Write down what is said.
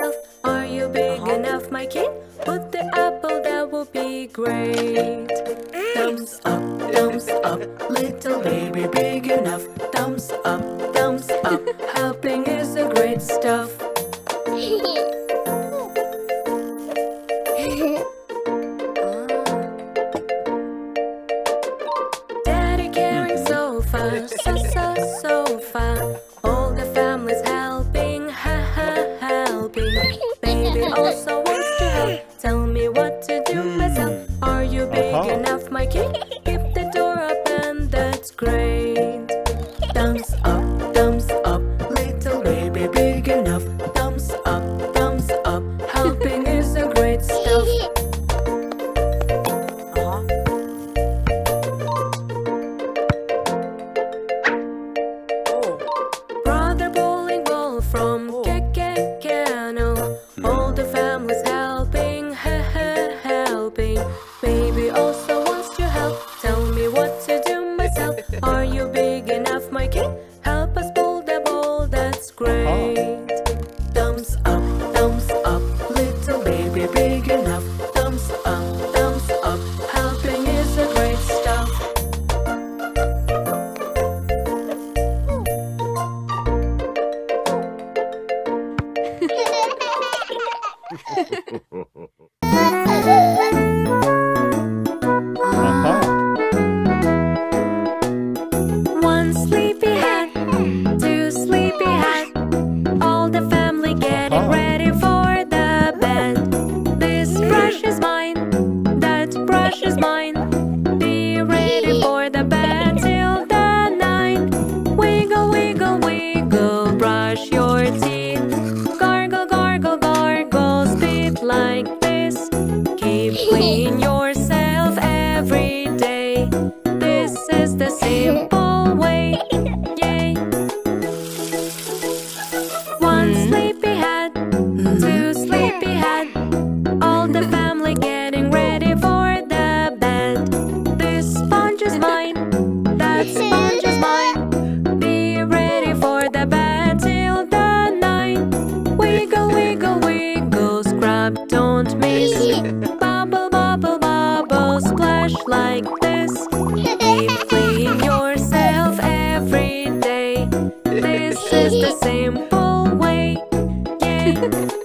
yourself, are you big uh-huh. enough, my kid? Put the apple, that will be great. Thumbs up, thumbs up, little baby big enough. Thumbs up, thumbs up, helping is a great stuff. Off my key, keep the door open. that's great. Thumbs up, thumbs up, little baby big enough. Thumbs up, thumbs up, helping is a great stuff. 14 Gargle, gargle, gargle, spit like this. Keep playing